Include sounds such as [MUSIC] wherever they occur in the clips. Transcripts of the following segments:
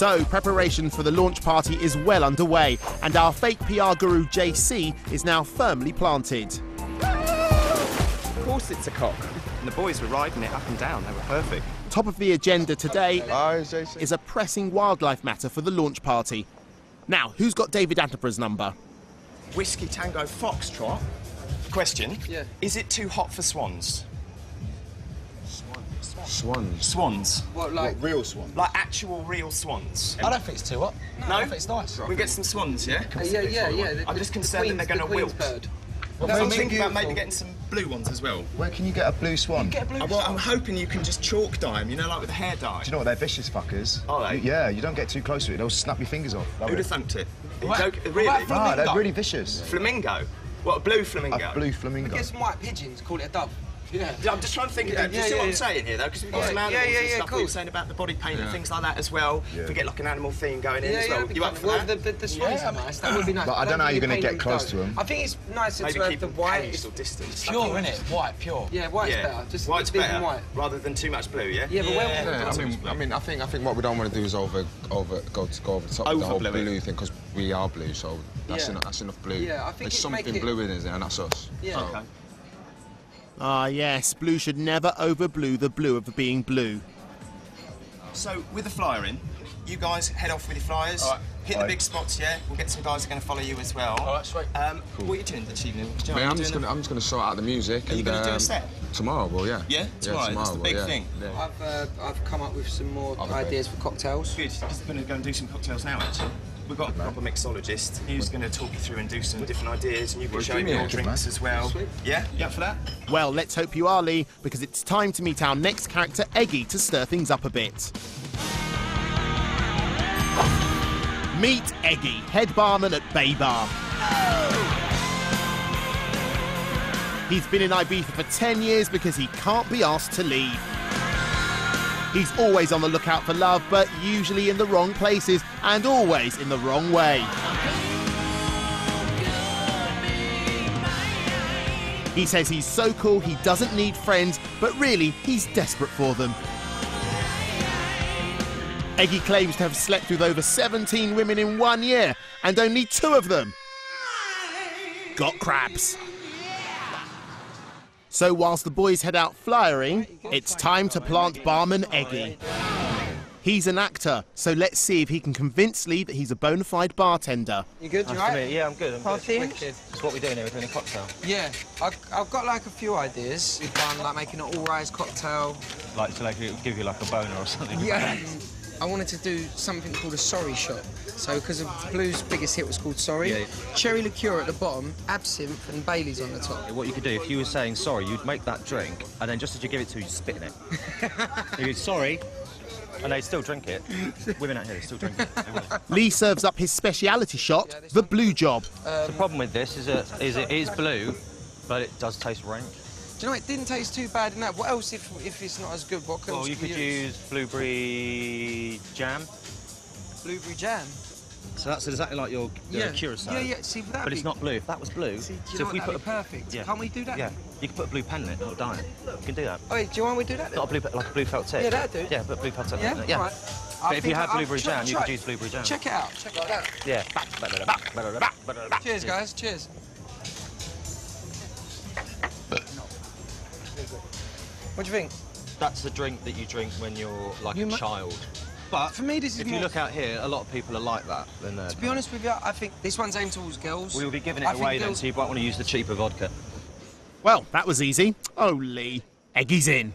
So, preparation for the launch party is well underway, and our fake PR guru JC is now firmly planted. Of course it's a cock. And the boys were riding it up and down. They were perfect. Top of the agenda today Hi, is a pressing wildlife matter for the launch party. Now, who's got David Attenborough's number? Whiskey Tango Foxtrot. Question. Yeah. Is it too hot for swans? Swans. Swans. What, like, Real swans? Like actual real swans. I don't think it's too hot. No? I think it's nice. We get some swans, yeah? uh, yeah, yeah, yeah. the- I'm the- just the concerned that they're the going to queen's wilt. bird. So That I'm be thinking about maybe getting some blue ones as well. Where can you get a blue swan? Get a blue. Well, I'm hoping you can just chalk dye them, you know, like with a hair dye. Do you know what? They're vicious fuckers. Are they? You- yeah, you don't get too close to it. They'll snap your fingers off. Who'd have thunked it? What? joking? What Really? about Ah, they're Flamingo? really vicious. Flamingo? What, a blue flamingo? A blue flamingo. Get some white pigeons, call it a dove. Yeah. Yeah, I'm just trying to think. Yeah, of, do you yeah, see yeah, what I'm saying here, though? Because we've got Yeah, some yeah, animals yeah, and stuff. cool. We were saying about the body paint and things like that as well. Yeah. If we get like an animal theme going in as well. that'd You be up for well, that? the, the, the swans Yeah. are nice. That would be [LAUGHS] nice. But I don't know how you're gonna get close to to 'em. I think it's nicer Maybe to have keep the white. caged or distance. Pure, innit? White, pure. Yeah, white's better. Just White's big and better, white. rather than too much blue, yeah? Yeah, but where Yeah. Yeah, I mean, I mean, I think, I think what we don't want to do is over, over, go to go over the top of the whole blue thing because we are blue, so that's Yeah. enough. That's enough blue. Yeah, I think There's something it- blue in it, and that's us. Yeah. So, Okay. Ah, yes, blue should never overblue the blue of being blue. So with the flyer in, you guys head off with your flyers. All right. Hit All the right. big spots, yeah. We'll get some guys who are going to follow you as well. All right, sweet. Um, What are you doing this evening? Do you know I'm just gonna, I'm just gonna sort out the music. Are you gonna do a um, set? Tomorrow, well, yeah. Yeah, tomorrow. That's the well, big yeah. thing. Yeah. I've uh, I've come up with some more Other ideas for cocktails. Good, because we're going to go and do some cocktails now, actually. We've got a proper mixologist who's going to talk you through and do some different ideas, and you can Well, show give him me your drinks as well. Sweet. Yeah? You up for that? Well, let's hope you are, Lee, because it's time to meet our next character, Eggy, to stir things up a bit. Meet Eggy, head barman at Bay Bar. He's been in Ibiza for 10 years because he can't be asked to leave. He's always on the lookout for love, but usually in the wrong places and always in the wrong way. He says he's so cool he doesn't need friends, but really he's desperate for them. Eggy claims to have slept with over 17 women in one year, and only two of them got crabs. So whilst the boys head out flyering, it's time to plant barman Eggy. He's an actor, so let's see if he can convince Lee that he's a bona fide bartender. You good? You right? Yeah, I'm good. I'm Party? good. Wicked. So what we doing here? We're doing a cocktail. Yeah, I've, I've got like a few ideas. We've done like making an all-rise cocktail. Like to like give you like a boner or something. Yeah. [LAUGHS] I wanted to do something called a sorry shot. So, because of Blue's biggest hit was called Sorry, Yeah, yeah. cherry liqueur at the bottom, absinthe, and Bailey's on the top. What you could do if you were saying sorry, you'd make that drink, and then just as you give it to, you spit in it. [LAUGHS] you go sorry, and they still drink it. Women out here they still drink it. Lee serves up his speciality shot, the blue job. the problem with this is that is it is blue, but it does taste rank. Do you know, it didn't taste too bad in that. What else if, if it's not as good? What else Well, you can could we use blueberry jam. Blueberry jam. So that's exactly like your Yeah. curacao. Yeah, yeah, see, that'd But it's not blue. If that was blue, See, do you so know if what, we put a, perfect. Yeah. Can't we do that? Yeah, you could put a blue pen in it, it'll dye it. You can do that. Oh, wait, do you want me to do that? Then? Not a blue, like a blue felt tip. Yeah, that'd do. Yeah, put blue felt tip. Yeah, in it. yeah. all right. But if you have blueberry jam, you could use blueberry jam. Check it out. Check it out. Yeah. Cheers, guys. Cheers. What do you think? That's the drink that you drink when you're like You a child. But For me, this is if more- you look out here, a lot of people are like that. Then To be honest with you, I think this one's aimed towards girls. we will be giving it I away then, girls- so you might want to use the cheaper vodka. Well, that was easy. Oh, Lee. Eggy's in.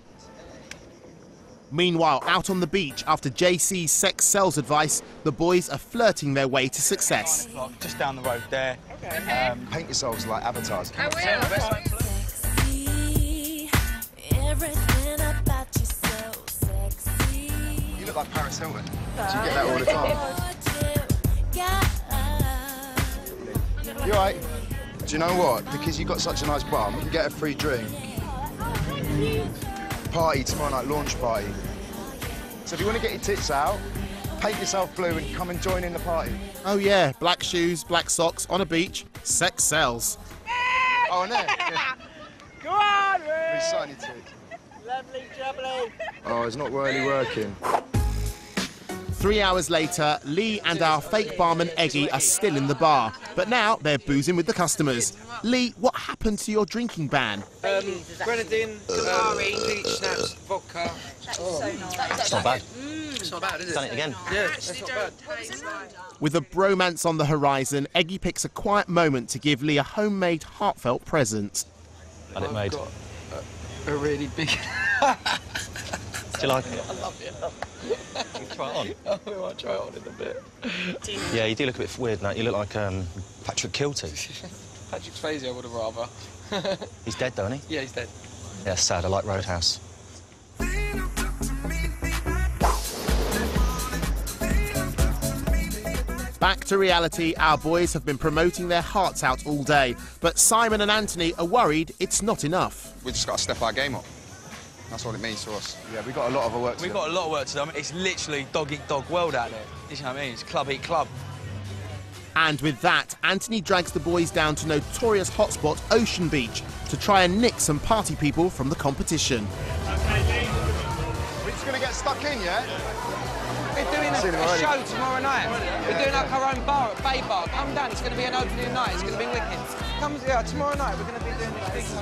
Meanwhile, out on the beach, after JC's sex sells advice, the boys are flirting their way to success. Just down the road there. Okay. Um, paint yourselves like avatars. Sexy, like Paris Hilton. Do you get that all the time? You got? You alright? Do you know what? Because you've got such a nice bum, you can get a free drink. Party tomorrow night, launch party. So if you want to get your tits out, paint yourself blue and come and join in the party. Oh, yeah, black shoes, black socks, on a beach. Sex sells. Oh, and [LAUGHS] there. Go on, Be Ray! sign your tits. Lovely jubbly. Oh, it's not really working. Three hours later, Lee and our fake barman Eggy are still in the bar, but now they're boozing with the customers. Lee, what happened to your drinking ban? Um, grenadine, um, peach schnapps, vodka. It's not bad. It's not bad, is it? Done it again. Yeah, that's not bad. With a bromance on the horizon, Eggy picks a quiet moment to give Lee a homemade, heartfelt present. Had it made. got a, a really big. [LAUGHS] [LAUGHS] Do you like it? I love it. Try it on. [LAUGHS] I might try it on in a bit. Yeah, you do look a bit weird now. You look like um, Patrick Kielty. [LAUGHS] Patrick Swayze, I would have rather. [LAUGHS] He's dead, though, isn't he? Yeah, he's dead. Yeah, sad. I like Roadhouse. Back to reality, our boys have been promoting their hearts out all day, but Simon and Antony are worried it's not enough. We've just got to step our game up. That's what it means to us. Yeah, we've got a lot of work to We've do. got a lot of work to do. I mean, it's literally dog eat dog world out there. You know what I mean? It's club eat club. And with that, Antony drags the boys down to notorious hotspot Ocean Beach to try and nick some party people from the competition. Get stuck in, yeah? We're doing a, a show tomorrow night. We're doing like our own bar at Bay Bar. Come down, it's going to be an opening night. It's going to be wicked. Come, yeah, tomorrow night we're going to be doing this big show.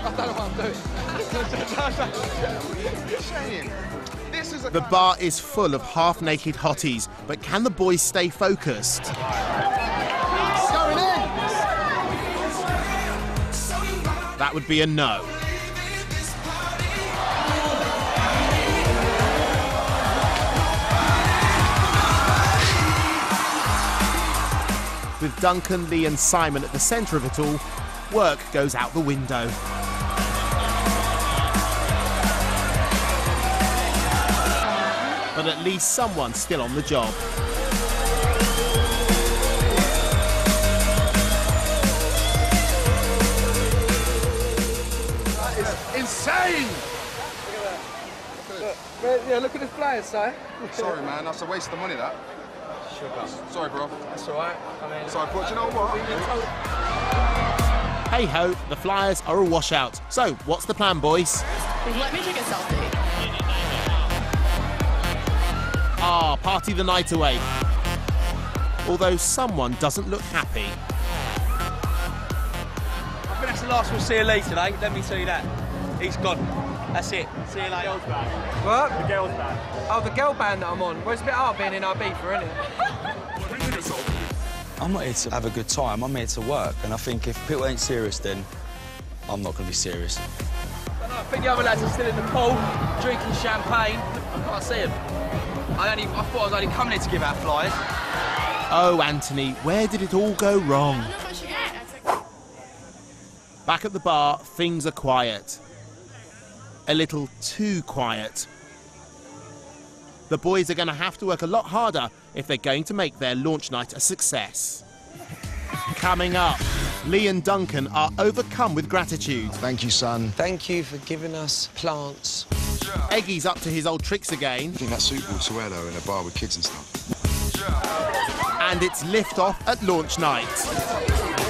I don't know what I'm doing. [LAUGHS] Shane, this is a The bar is full of half naked hotties, but can the boys stay focused? Going in! That would be a no. With Duncan, Lee, and Simon at the centre of it all, work goes out the window. But at least someone's still on the job. Insane! Yeah, look at the flyers, Si. Sorry, man. That's a waste of money, that. Sorry, bro. That's all right. I mean, Sorry, but do you know what? Hey ho, the Flyers are a washout. So, what's the plan, boys? Let me take a selfie. Ah, party the night away. Although someone doesn't look happy. I think that's the last we'll see of Lee today. Let me tell you that. He's gone. That's it. See you later. The girls band. what? The girls band. Oh, the girl band that I'm on. Well, it's a bit hard being in our Ibiza, isn't it? I'm not here to have a good time. I'm here to work. And I think if people ain't serious, then I'm not going to be serious. I think the other lads are still in the pool, drinking champagne. I can't see them. I only, I thought I was only coming here to give out flyers. Oh, Antony, where did it all go wrong? Back at the bar, things are quiet. A little too quiet. The boys are going to have to work a lot harder if they're going to make their launch night a success. Coming up, Lee and Duncan are overcome with gratitude. Thank you, son. Thank you for giving us plants. Eggy's up to his old tricks again, I think that's suitable to wear, though, in a bar with kids and stuff. and it's lift off at launch night.